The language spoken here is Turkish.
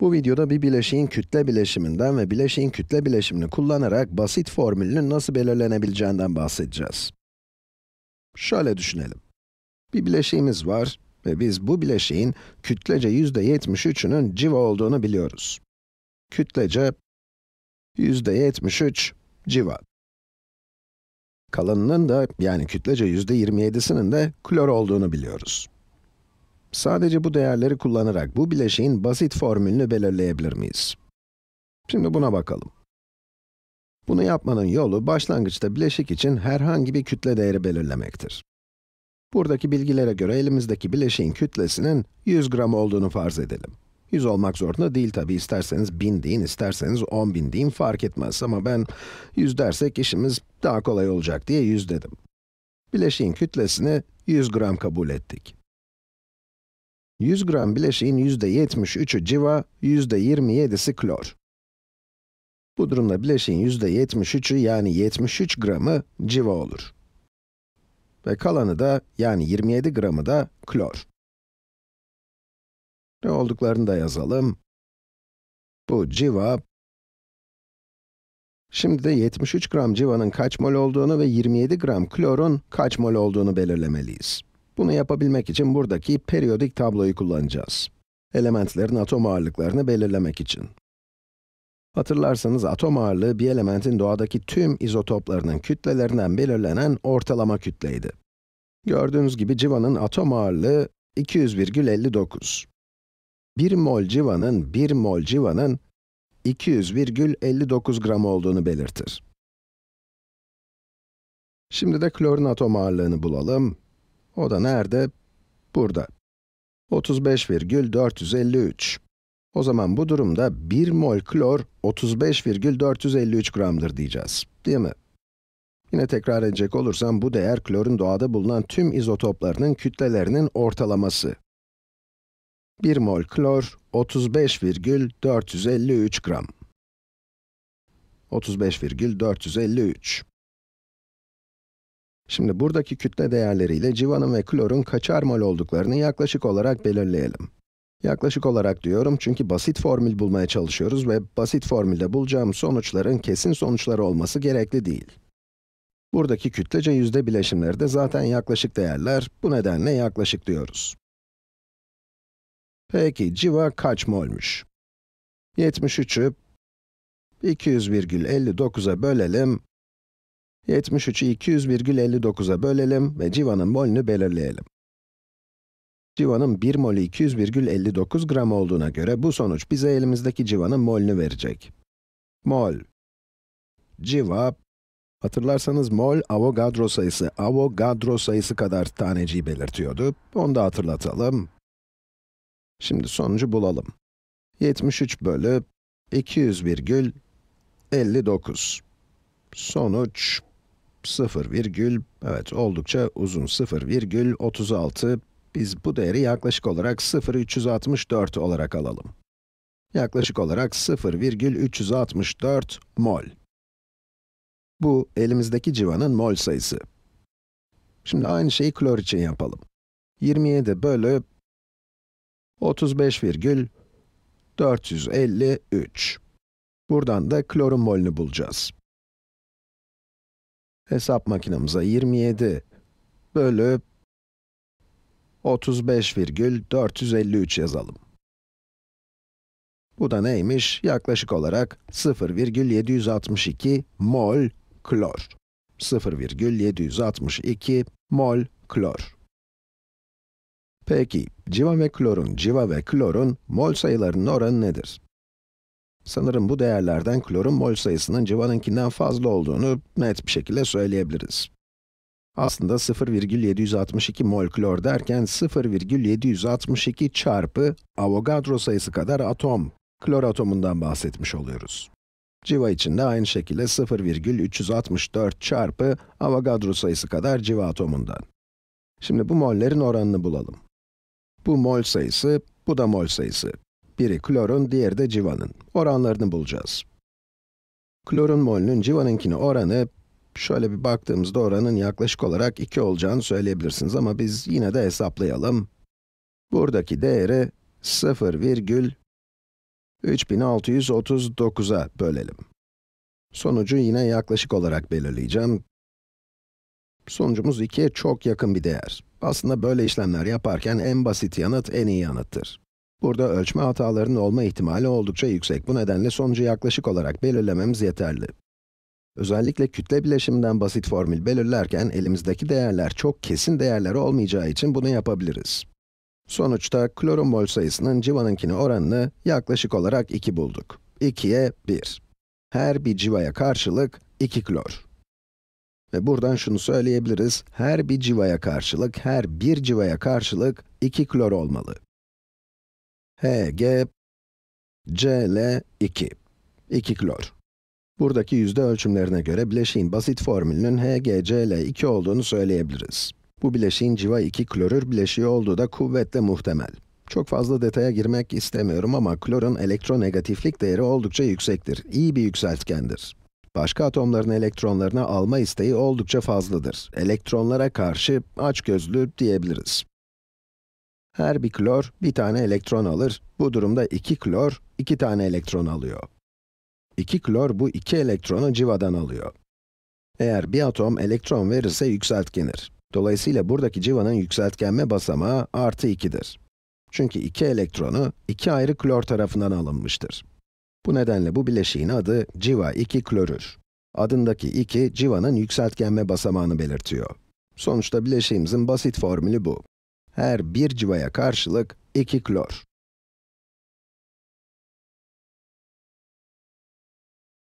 Bu videoda bir bileşiğin kütle bileşiminden ve bileşiğin kütle bileşimini kullanarak basit formülünün nasıl belirlenebileceğinden bahsedeceğiz. Şöyle düşünelim. Bir bileşiğimiz var ve biz bu bileşiğin kütlece yüzde 73'ünün civa olduğunu biliyoruz. Kütlece yüzde 73 civa. Kalanının da yani kütlece yüzde 27'sinin de klor olduğunu biliyoruz. Sadece bu değerleri kullanarak bu bileşiğin basit formülünü belirleyebilir miyiz? Şimdi buna bakalım. Bunu yapmanın yolu, başlangıçta bileşik için herhangi bir kütle değeri belirlemektir. Buradaki bilgilere göre elimizdeki bileşiğin kütlesinin 100 gram olduğunu farz edelim. 100 olmak zorunda değil tabi, isterseniz 1000 deyin, isterseniz 10.000 deyin, fark etmez ama ben 100 dersek işimiz daha kolay olacak diye 100 dedim. Bileşiğin kütlesini 100 gram kabul ettik. 100 gram bileşiğin %73'ü civa, %27'si klor. Bu durumda bileşiğin %73'ü yani 73 gramı civa olur. Ve kalanı da yani 27 gramı da klor. Ne olduklarını da yazalım. Bu civa. Şimdi de 73 gram civanın kaç mol olduğunu ve 27 gram klorun kaç mol olduğunu belirlemeliyiz. Bunu yapabilmek için buradaki periyodik tabloyu kullanacağız. Elementlerin atom ağırlıklarını belirlemek için. Hatırlarsanız atom ağırlığı bir elementin doğadaki tüm izotoplarının kütlelerinden belirlenen ortalama kütleydi. Gördüğünüz gibi civanın atom ağırlığı 200,59. 1 mol civanın 1 mol civanın 200,59 gram olduğunu belirtir. Şimdi de klorun atom ağırlığını bulalım. O da nerede? Burada. 35,453. O zaman bu durumda 1 mol klor 35,453 gramdır diyeceğiz, değil mi? Yine tekrar edecek olursam bu değer klorun doğada bulunan tüm izotoplarının kütlelerinin ortalaması. 1 mol klor 35,453 gram. 35,453. Şimdi buradaki kütle değerleriyle civanın ve klorun kaçar mol olduklarını yaklaşık olarak belirleyelim. Yaklaşık olarak diyorum çünkü basit formül bulmaya çalışıyoruz ve basit formülde bulacağım sonuçların kesin sonuçları olması gerekli değil. Buradaki kütlece yüzde bileşimleri de zaten yaklaşık değerler, bu nedenle yaklaşık diyoruz. Peki, civa kaç molmuş? 73'ü 200,59'a bölelim, 73'ü 200,59'a bölelim ve civanın molünü belirleyelim. Civanın 1 molü 200,59 gram olduğuna göre bu sonuç bize elimizdeki civanın molünü verecek. Mol, civa, hatırlarsanız mol Avogadro sayısı, Avogadro sayısı kadar taneciği belirtiyordu. Onu da hatırlatalım. Şimdi sonucu bulalım. 73 bölü 200,59. Sonuç 0 virgül, evet oldukça uzun 0 virgül 36. Biz bu değeri yaklaşık olarak 0,364 olarak alalım. Yaklaşık olarak 0,364 mol. Bu, elimizdeki civanın mol sayısı. Şimdi aynı şeyi klor için yapalım. 27 bölü 35,453. Buradan da klorun molünü bulacağız. Hesap makinamıza 27 bölü 35,453 yazalım. Bu da neymiş? Yaklaşık olarak 0,762 mol klor. 0,762 mol klor. Peki, civa ve klorun, civa ve klorun mol sayılarının oranı nedir? Sanırım bu değerlerden klorun mol sayısının civanınkinden fazla olduğunu net bir şekilde söyleyebiliriz. Aslında 0,762 mol klor derken 0,762 çarpı Avogadro sayısı kadar atom, klor atomundan bahsetmiş oluyoruz. Civa için de aynı şekilde 0,364 çarpı Avogadro sayısı kadar civa atomundan. Şimdi bu mollerin oranını bulalım. Bu mol sayısı, bu da mol sayısı. Biri klorun, diğeri de civanın. Oranlarını bulacağız. Klorun molünün civanınkine oranı, şöyle bir baktığımızda oranın yaklaşık olarak 2 olacağını söyleyebilirsiniz ama biz yine de hesaplayalım. Buradaki değeri 0,2 3639'a bölelim. Sonucu yine yaklaşık olarak belirleyeceğim. Sonucumuz 2'ye çok yakın bir değer. Aslında böyle işlemler yaparken en basit yanıt en iyi yanıttır. Burada ölçme hatalarının olma ihtimali oldukça yüksek. Bu nedenle sonucu yaklaşık olarak belirlememiz yeterli. Özellikle kütle bileşiminden basit formül belirlerken elimizdeki değerler çok kesin değerler olmayacağı için bunu yapabiliriz. Sonuçta klorun mol sayısının civanınkine oranını yaklaşık olarak 2 bulduk. 2'ye 1. Her bir civaya karşılık 2 klor. Ve buradan şunu söyleyebiliriz, her bir civaya karşılık, her bir civaya karşılık 2 klor olmalı. Hg, Cl 2. 2 klor. Buradaki yüzde ölçümlerine göre bileşiğin basit formülünün HgCl 2 olduğunu söyleyebiliriz. Bu bileşiğin civa 2 klorür bileşiği olduğu da kuvvetle muhtemel. Çok fazla detaya girmek istemiyorum ama klorun elektronegatiflik değeri oldukça yüksektir. İyi bir yükseltgendir. Başka atomların elektronlarını alma isteği oldukça fazladır. Elektronlara karşı açgözlü diyebiliriz. Her bir klor bir tane elektron alır. Bu durumda 2 klor iki tane elektron alıyor. 2 klor bu iki elektronu civadan alıyor. Eğer bir atom elektron verirse yükseltgenir. Dolayısıyla buradaki civanın yükseltgenme basamağı artı 2'dir. Çünkü iki elektronu iki ayrı klor tarafından alınmıştır. Bu nedenle bu bileşiğin adı civa 2 klorür. Adındaki 2, civanın yükseltgenme basamağını belirtiyor. Sonuçta bileşiğimizin basit formülü bu. Her bir civaya karşılık 2 klor.